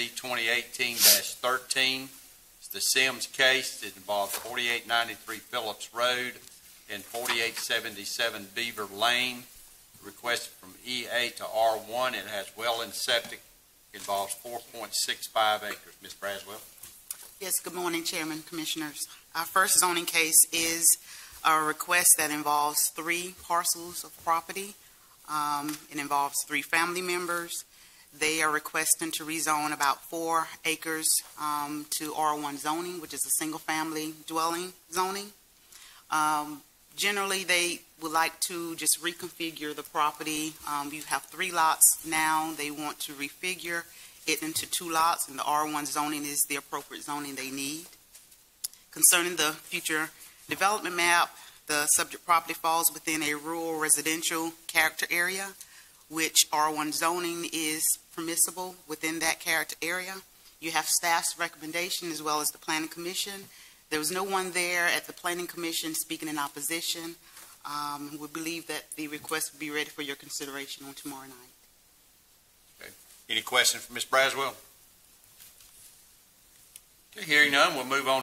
Z 2018-13. It's the Sims case. It involves 4893 Phillips Road and 4877 Beaver Lane. Requested from EA to R1. It has well and septic. Involves 4.65 acres. Ms. Braswell? Yes, good morning, Chairman, Commissioners. Our first zoning case is a request that involves three parcels of property. Um, It involves three family members. They are requesting to rezone about four acres um, to R1 zoning, which is a single-family dwelling zoning. Um, Generally, they would like to just reconfigure the property. Um, You have three lots now. They want to refigure it into two lots, and the R1 zoning is the appropriate zoning they need. Concerning the future development map, the subject property falls within a rural residential character area, which R1 zoning is permissible within that character area. You have staff's recommendation as well as the planning commission. There was no one there at the planning commission speaking in opposition. Um, We believe that the request will be ready for your consideration on tomorrow night. Okay. Any questions for Ms. Braswell? Hearing none, we'll move on